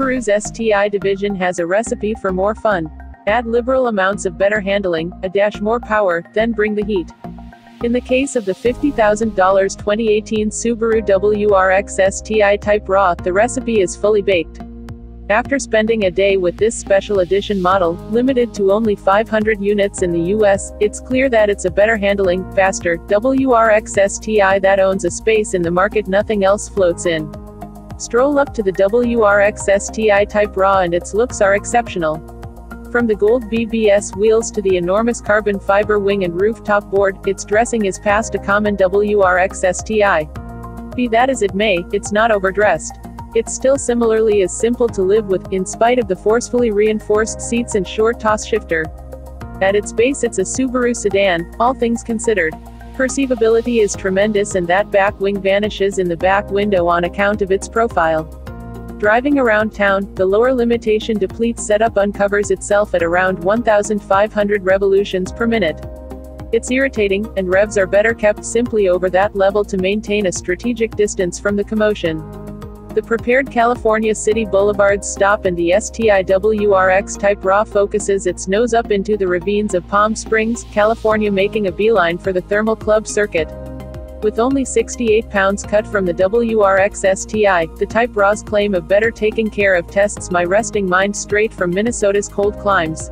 Subaru's STI division has a recipe for more fun. Add liberal amounts of better handling, a dash more power, then bring the heat. In the case of the $50,000 2018 Subaru WRX STI Type RA, the recipe is fully baked. After spending a day with this special edition model, limited to only 500 units in the US, it's clear that it's a better handling, faster, WRX STI that owns a space in the market nothing else floats in. Stroll up to the WRX STI Type RA and its looks are exceptional. From the gold BBS wheels to the enormous carbon fiber wing and rooftop board, its dressing is past a common WRX STI. Be that as it may, it's not overdressed. It's still similarly as simple to live with, in spite of the forcefully reinforced seats and short toss shifter. At its base it's a Subaru sedan, all things considered. Perceivability is tremendous and that back wing vanishes in the back window on account of its profile. Driving around town, the lower limitation depletes setup uncovers itself at around 1,500 revolutions per minute. It's irritating, and revs are better kept simply over that level to maintain a strategic distance from the commotion. The prepared California City Boulevard stop and the STI WRX Type RA focuses its nose up into the ravines of Palm Springs, California making a beeline for the Thermal Club circuit. With only 68 pounds cut from the WRX STI, the Type RA's claim of better taking care of tests my resting mind straight from Minnesota's cold climes.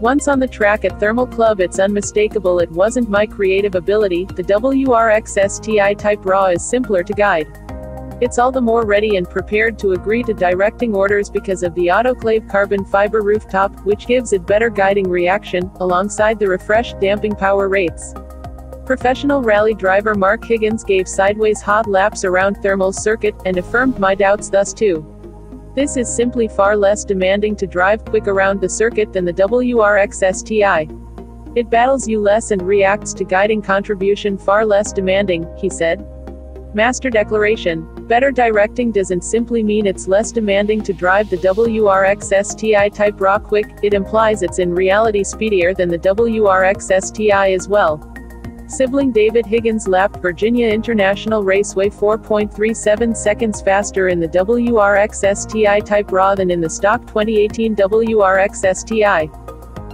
Once on the track at Thermal Club it's unmistakable it wasn't my creative ability, the WRX STI Type RA is simpler to guide. It's all the more ready and prepared to agree to directing orders because of the autoclave carbon fiber rooftop, which gives it better guiding reaction, alongside the refreshed damping power rates. Professional rally driver Mark Higgins gave sideways hot laps around thermal circuit, and affirmed my doubts thus too. This is simply far less demanding to drive quick around the circuit than the WRX STI. It battles you less and reacts to guiding contribution far less demanding, he said. Master Declaration. Better directing doesn't simply mean it's less demanding to drive the WRX STI Type RA quick, it implies it's in reality speedier than the WRX STI as well. Sibling David Higgins lapped Virginia International Raceway 4.37 seconds faster in the WRX STI Type RA than in the stock 2018 WRX STI.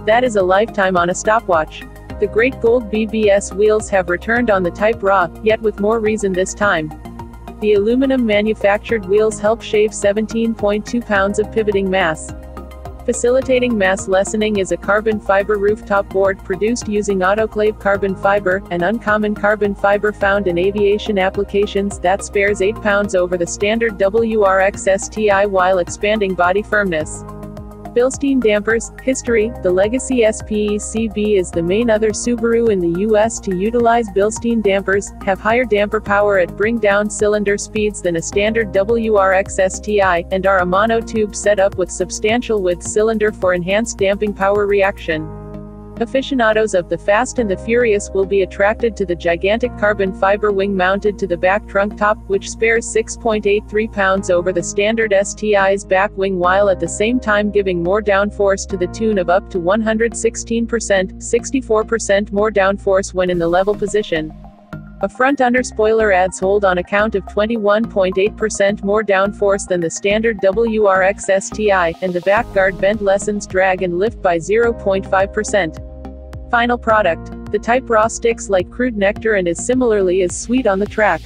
That is a lifetime on a stopwatch. The great gold BBS wheels have returned on the Type RA, yet with more reason this time. The aluminum manufactured wheels help shave 17.2 pounds of pivoting mass. Facilitating mass lessening is a carbon fiber rooftop board produced using autoclave carbon fiber, an uncommon carbon fiber found in aviation applications that spares 8 pounds over the standard WRX STI while expanding body firmness. Bilstein dampers, history, the legacy SPECB is the main other Subaru in the US to utilize Bilstein dampers, have higher damper power at bring down cylinder speeds than a standard WRX STI, and are a monotube setup with substantial width cylinder for enhanced damping power reaction. Aficionados of the Fast and the Furious will be attracted to the gigantic carbon fiber wing mounted to the back trunk top, which spares 6.83 pounds over the standard STI's back wing while at the same time giving more downforce to the tune of up to 116%, 64% more downforce when in the level position. A front under spoiler adds hold on account of 21.8% more downforce than the standard WRX STI, and the backguard bend lessens drag and lift by 0.5%. Final product. The Type RA sticks like crude nectar and is similarly as sweet on the track.